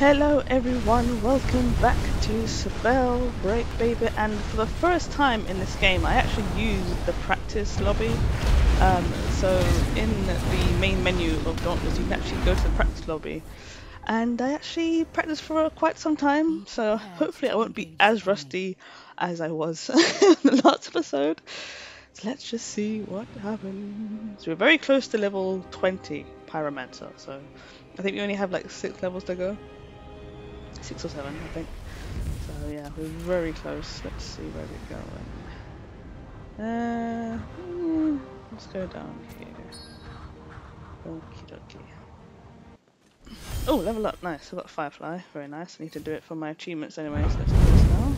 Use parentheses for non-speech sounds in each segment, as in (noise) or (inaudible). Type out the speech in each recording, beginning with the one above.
Hello everyone, welcome back to Spell Break Baby and for the first time in this game I actually used the practice lobby. Um, so in the main menu of Dauntless you can actually go to the practice lobby and I actually practiced for quite some time so hopefully I won't be as rusty as I was (laughs) in the last episode. So let's just see what happens. So we're very close to level 20 Pyromancer so I think we only have like 6 levels to go six or seven, I think. So yeah, we're very close. Let's see where we're going. Uh, let's go down here. Okie dokie. Oh, level up, nice. I've got Firefly, very nice. I need to do it for my achievements anyway, so let's do this now.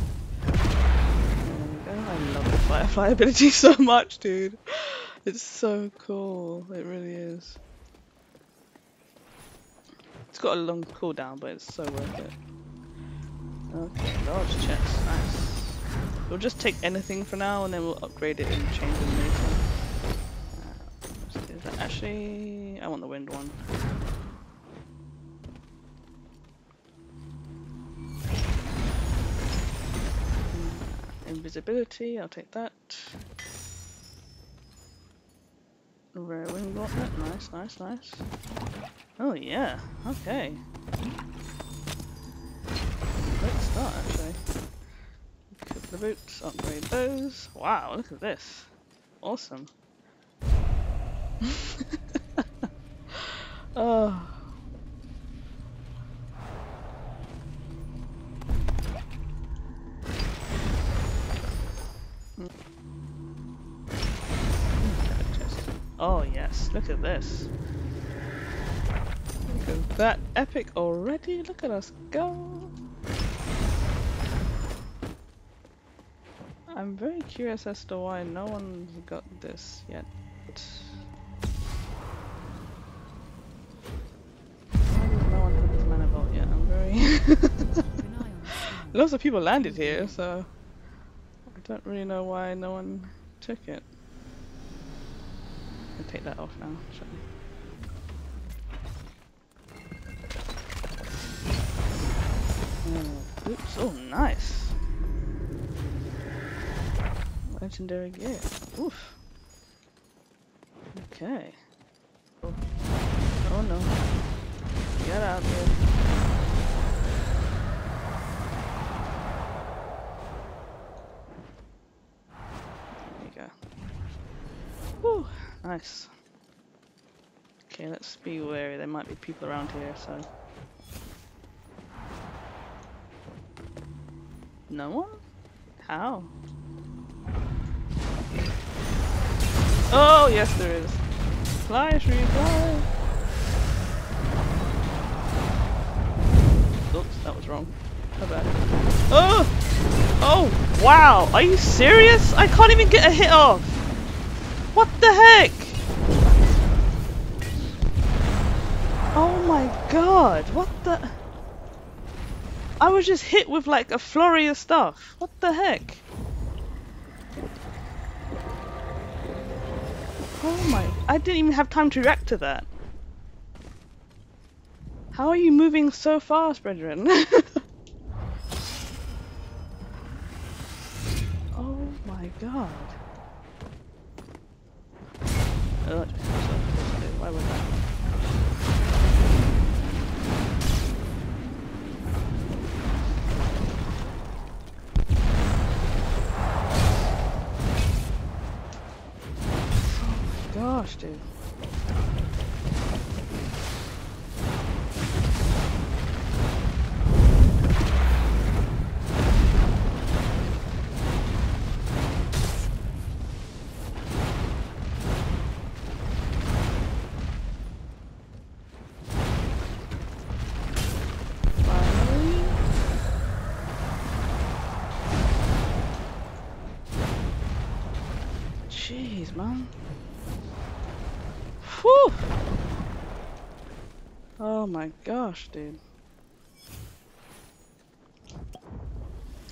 There we go. I love the Firefly (laughs) ability so much, dude. It's so cool. It really is. It's got a long cooldown, but it's so worth it. Okay, large chest, nice. We'll just take anything for now and then we'll upgrade it and change them later. Uh, Actually, I want the wind one. Uh, invisibility, I'll take that. Rare wind gauntlet, nice, nice, nice. Oh yeah, okay the boots, upgrade those. Wow, look at this. Awesome. (laughs) oh. Oh yes, look at this. Look at that epic already, look at us go! I'm very curious as to why no one's got this yet. Why does no one have this vault yet? I'm very... (laughs) Lots of people landed here, so... I don't really know why no one took it. I can take that off now, Oh, oops, oh nice! Legendary gear. Oof. Okay. Oh, oh no. Get out here. There you go. Whew, nice. Okay, let's be wary. There might be people around here, so. No one? How? Oh, yes there is. Fly, tree, fly! Oops, that was wrong. How bad. Oh! Oh, wow! Are you serious? I can't even get a hit off! What the heck? Oh my god, what the... I was just hit with like a flurry of stuff. What the heck? Oh my, I didn't even have time to react to that. How are you moving so fast, brethren? (laughs) oh my god. Oh, why that? Gosh, Oh my gosh, dude.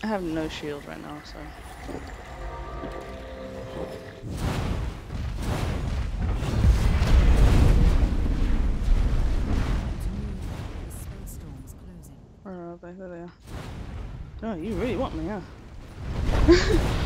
I have no shield right now, so... they? There they are. Oh, you really want me, huh? (laughs)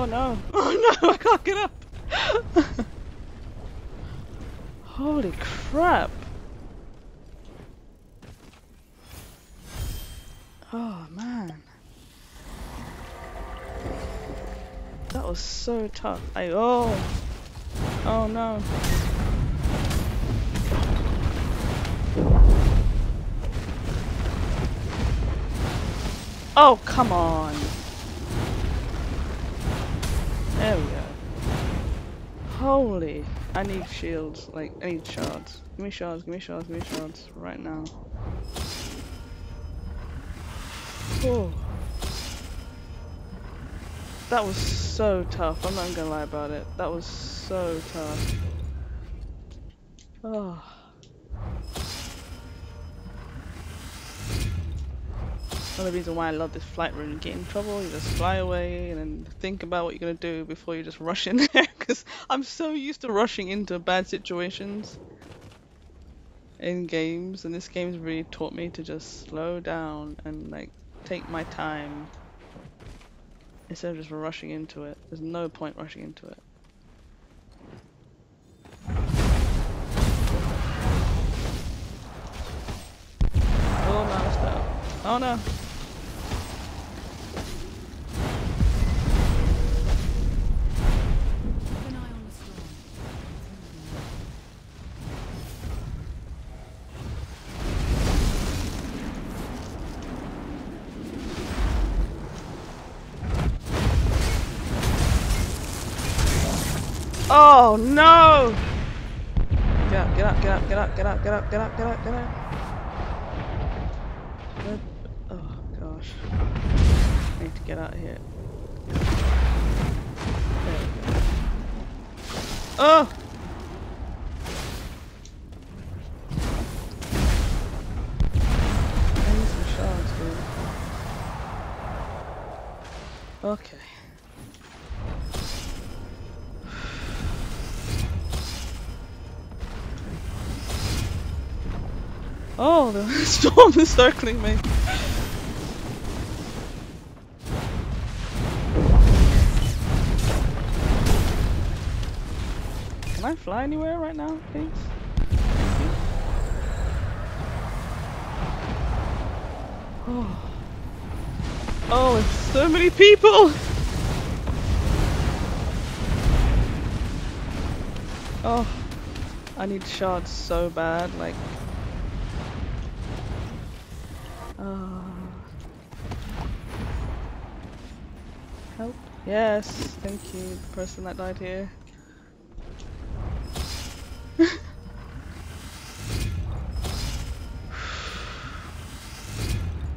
Oh no! Oh no! I can't get up! (laughs) Holy crap! Oh man. That was so tough. I oh oh no. Oh come on. There we go. Holy I need shields, like I need shards. Give me shards, give me shards, give me shards right now. Oh. That was so tough. I'm not gonna lie about it. That was so tough. Oh. Another reason why I love this flight rune. You get in trouble, you just fly away and then think about what you're gonna do before you just rush in (laughs) there. Because I'm so used to rushing into bad situations in games, and this game's really taught me to just slow down and like take my time instead of just rushing into it. There's no point rushing into it. Oh. Oh no. Oh no! Get up, get up, get up, get up, get up, get up, get up, get up, get up. Oh gosh. I need to get out of here. Oh! I need some shards, dude. Okay. Oh, the (laughs) storm is circling me. Can I fly anywhere right now, please? Oh. Oh, there's so many people! Oh, I need shards so bad, like Uh, help? Yes, thank you, the person that died here. (laughs)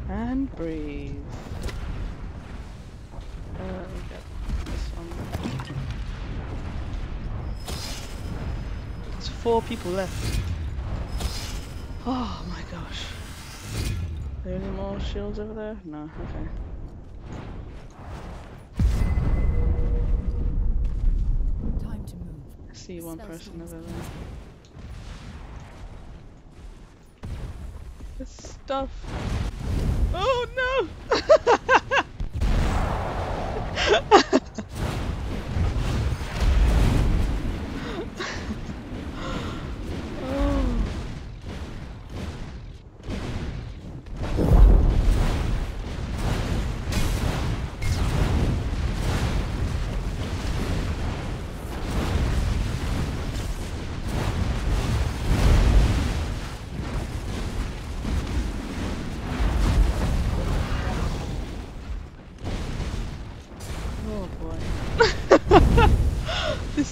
and breathe. Uh. There's four people left. Oh my gosh. Are there any more shields over there? No, okay. see one person other than. This stuff. Oh no! (laughs)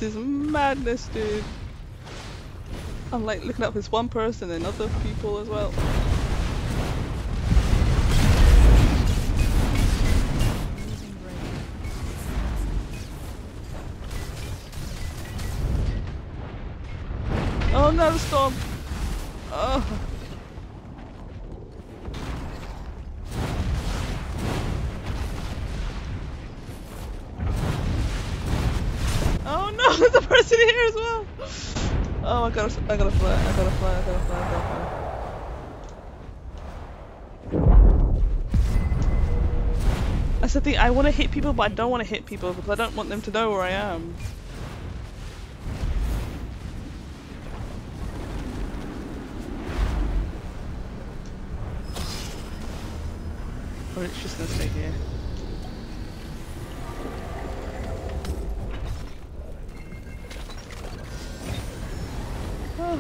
This is madness, dude. I'm like looking up this one person and other people as well. Oh no, storm! (laughs) there's a person here as well. Oh, I gotta, I gotta fly, I gotta fly, I gotta fly, I gotta fly. That's the thing, I want to hit people, but I don't want to hit people because I don't want them to know where I am. Or it's just gonna stay here. Oh.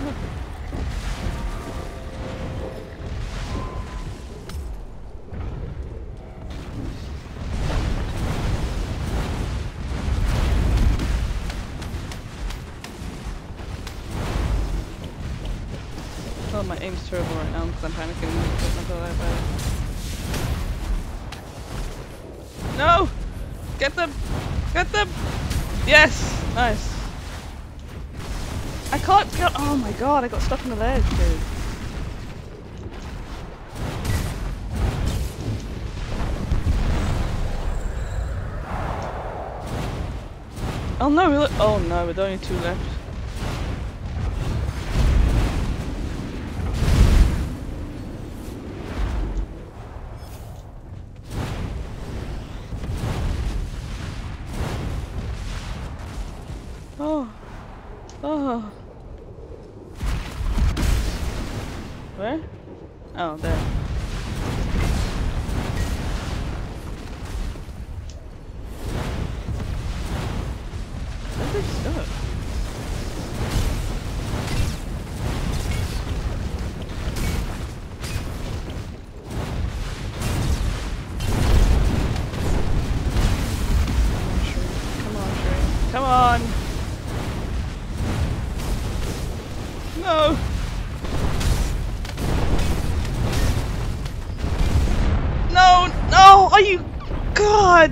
My aim's terrible right now because I'm panicking. No! Get them! Get them! Yes! Nice. I can't get- oh my god, I got stuck in the ledge, dude. Oh no, oh no, with only two left. You... God!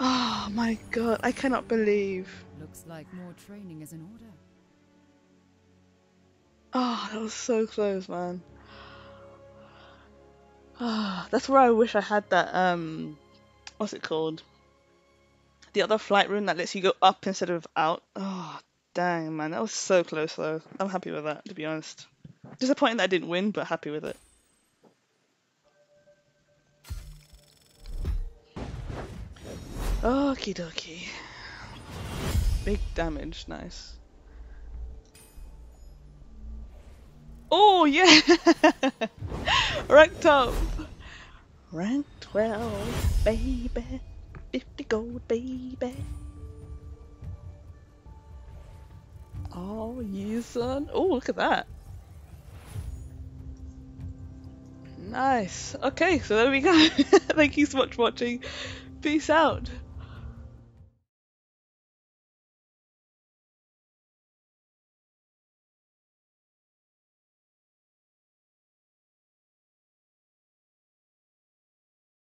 Oh my god, I cannot believe. Looks like more training is in order. Oh, that was so close, man. Ah, that's where I wish I had that, um... What's it called? The other flight rune that lets you go up instead of out. Oh, dang, man. That was so close, though. I'm happy with that, to be honest. Disappointing that I didn't win, but happy with it. Okie dokie. Big damage, nice. Oh yeah! (laughs) Rank top! Rank 12, baby. 50 gold, baby. Oh, yeah, son. Oh, look at that. Nice. Okay, so there we go. (laughs) Thank you so much for watching. Peace out.